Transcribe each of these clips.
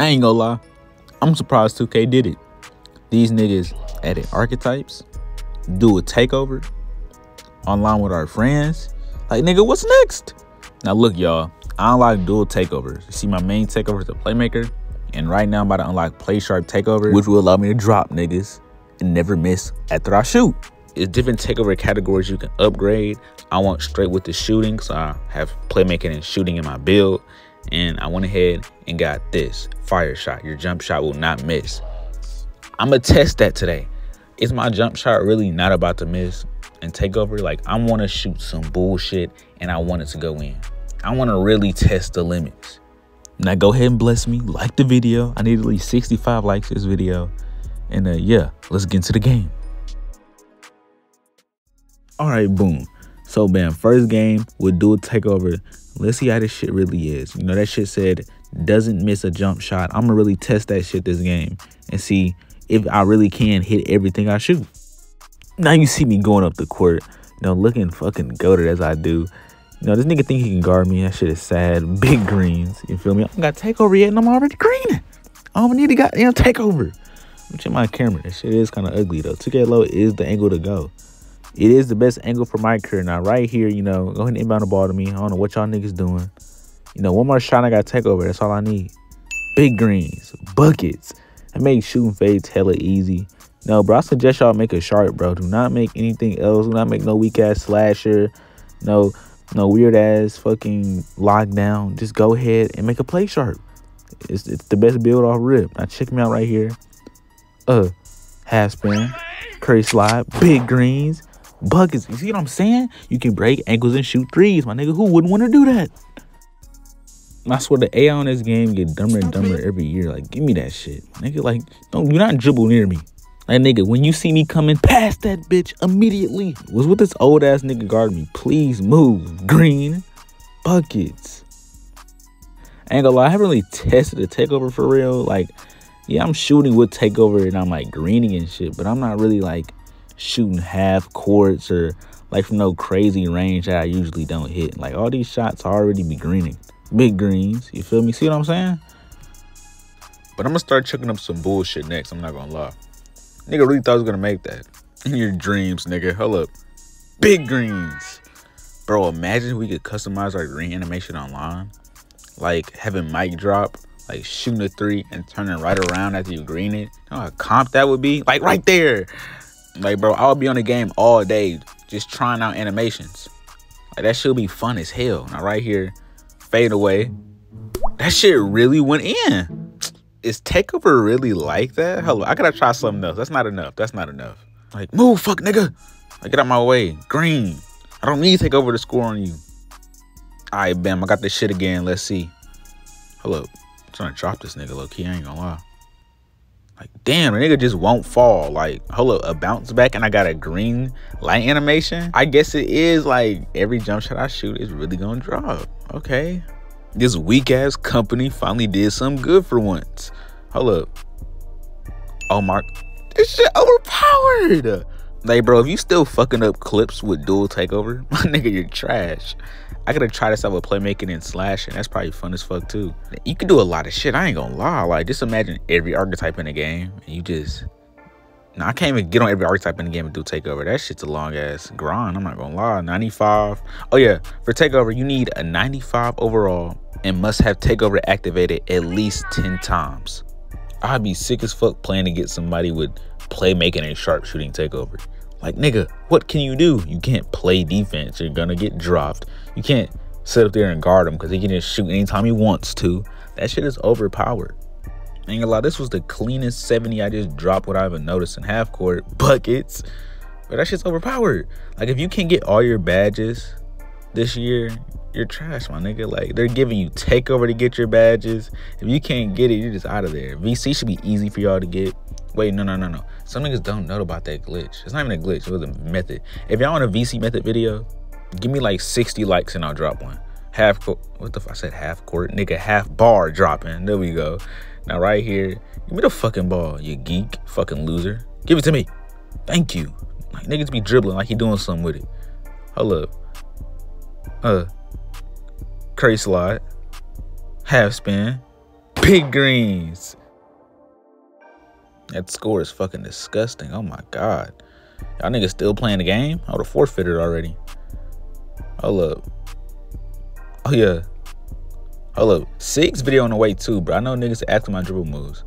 I ain't gonna lie. I'm surprised 2K did it. These niggas added archetypes, dual takeover online with our friends. Like, nigga, what's next? Now, look, y'all. I unlock dual takeovers. You see, my main takeover is the playmaker. And right now, I'm about to unlock play sharp takeover, which will allow me to drop niggas and never miss after I shoot. It's different takeover categories you can upgrade. I want straight with the shooting, so I have playmaking and shooting in my build. And I went ahead and got this fire shot. Your jump shot will not miss. I'm gonna test that today. Is my jump shot really not about to miss and take over? Like I want to shoot some bullshit and I want it to go in. I want to really test the limits. Now go ahead and bless me. Like the video. I need at least 65 likes this video. And uh, yeah, let's get into the game. All right, boom. So, bam, first game, dual takeover. Let's see how this shit really is. You know, that shit said doesn't miss a jump shot. I'm gonna really test that shit this game and see if I really can hit everything I shoot. Now you see me going up the court, you know, looking fucking goaded as I do. You know, this nigga think he can guard me. That shit is sad. Big greens. You feel me? I don't got takeover yet, and I'm already greening. I don't need to got you know takeover. Check my camera. That shit is kind of ugly though. 2K low is the angle to go. It is the best angle for my career. Now, right here, you know, go ahead and inbound the ball to me. I don't know what y'all niggas doing. You know, one more shot, I got takeover. That's all I need. Big greens, buckets. I make shooting fades hella easy. No, bro, I suggest y'all make a sharp, bro. Do not make anything else. Do not make no weak ass slasher. No, no weird ass fucking lockdown. Just go ahead and make a play sharp. It's, it's the best build off rip. Now check me out right here. Uh, half spin, curry slide, big greens, buckets. You see what I'm saying? You can break ankles and shoot threes, my nigga. Who wouldn't want to do that? I swear the AI on this game get dumber and dumber every year. Like, give me that shit. Nigga, like, don't do not dribble near me. Like, nigga, when you see me coming past that bitch immediately, was with this old ass nigga guarding me. Please move. Green. Buckets. I ain't gonna lie, I haven't really tested the takeover for real. Like, yeah, I'm shooting with takeover and I'm like greening and shit, but I'm not really like shooting half courts or like from no crazy range that I usually don't hit. Like all these shots already be greening big greens. You feel me? See what I'm saying? But I'm gonna start chucking up some bullshit next. I'm not gonna lie. Nigga really thought I was gonna make that. In your dreams, nigga. Hold up. Big greens. Bro, imagine we could customize our green animation online. Like having mic drop, like shooting a three and turning right around after you green it. You know how comp that would be? Like right there. Like, bro, I'll be on the game all day just trying out animations. Like that should be fun as hell. Now right here, fade away. That shit really went in. Is takeover really like that? Hello, I gotta try something else. That's not enough. That's not enough. Like, move, fuck nigga. Like, get out my way. Green. I don't need Takeover to score on you. Alright, bam. I got this shit again. Let's see. Hello. I'm trying to drop this nigga low key. I ain't gonna lie. Like, damn, a nigga just won't fall. Like, hold up, a bounce back and I got a green light animation. I guess it is like every jump shot I shoot is really gonna drop. Okay. This weak ass company finally did some good for once. Hold up. Oh my, this shit overpowered. Like, bro, if you still fucking up clips with dual takeover, my nigga, you're trash. I gotta try this out with playmaking and slashing. That's probably fun as fuck too. You can do a lot of shit. I ain't gonna lie. Like, just imagine every archetype in the game, and you just. No, I can't even get on every archetype in the game and do takeover. That shit's a long ass grind. I'm not gonna lie. 95. Oh yeah, for takeover, you need a 95 overall and must have takeover activated at least 10 times. I'd be sick as fuck playing to get somebody with playmaking and sharpshooting takeover. Like, nigga, what can you do? You can't play defense. You're gonna get dropped. You can't sit up there and guard him because he can just shoot anytime he wants to. That shit is overpowered. Ain't gonna lie, this was the cleanest 70 I just dropped without even noticing. Half court buckets. But that shit's overpowered. Like, if you can't get all your badges this year, you're trash, my nigga. Like, they're giving you takeover to get your badges. If you can't get it, you're just out of there. VC should be easy for y'all to get. Wait, no, no, no, no. Some niggas don't know about that glitch. It's not even a glitch. It was a method. If y'all want a VC method video, give me like 60 likes and I'll drop one. Half court. What the fuck? I said half court. Nigga, half bar dropping. There we go. Now, right here, give me the fucking ball, you geek. Fucking loser. Give it to me. Thank you. Like, niggas be dribbling like he doing something with it. Hold up. Uh. Curry slide. Half spin. Big greens. That score is fucking disgusting. Oh my god. Y'all niggas still playing the game? Oh, I would have forfeited already. Hold up. Oh yeah. Hold up. Six video on the way too, bro. I know niggas asking my dribble moves.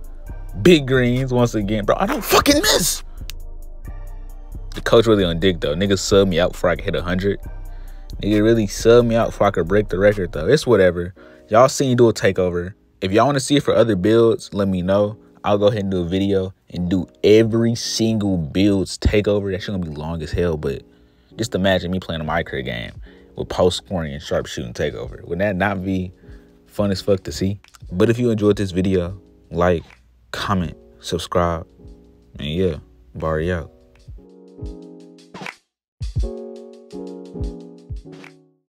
Big greens once again, bro. I don't fucking miss. The coach really on dick though. Niggas sub me out before I can hit 100. Nigga really sub me out before I could break the record though. It's whatever. Y'all seen dual takeover. If y'all want to see it for other builds, let me know. I'll go ahead and do a video and do every single builds takeover. That's gonna be long as hell, but just imagine me playing a micro game with post scoring and sharpshooting takeover. Would that not be fun as fuck to see? But if you enjoyed this video, like, comment, subscribe, and yeah, Bari out.